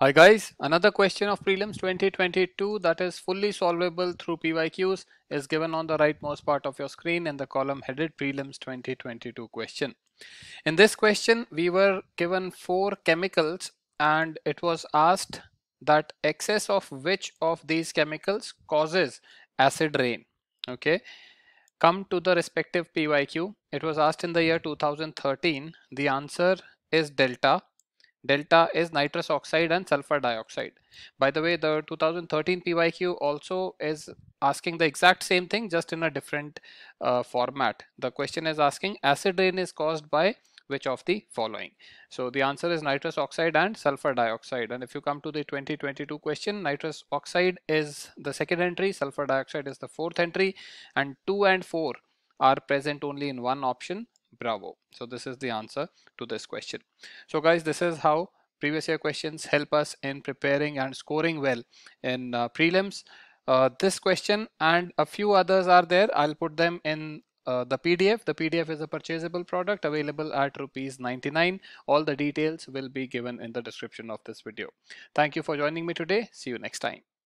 Hi guys, another question of prelims 2022 that is fully solvable through PYQs is given on the rightmost part of your screen in the column headed prelims 2022 question. In this question, we were given four chemicals and it was asked that excess of which of these chemicals causes acid rain. Okay. Come to the respective PYQ. It was asked in the year 2013. The answer is delta delta is nitrous oxide and sulfur dioxide. By the way, the 2013 PYQ also is asking the exact same thing just in a different uh, format. The question is asking acid rain is caused by which of the following. So the answer is nitrous oxide and sulfur dioxide. And if you come to the 2022 question, nitrous oxide is the second entry, sulfur dioxide is the fourth entry and 2 and 4 are present only in one option bravo so this is the answer to this question so guys this is how previous year questions help us in preparing and scoring well in uh, prelims uh, this question and a few others are there i'll put them in uh, the PDF. The PDF is a purchasable product available at rupees 99. All the details will be given in the description of this video. Thank you for joining me today. See you next time.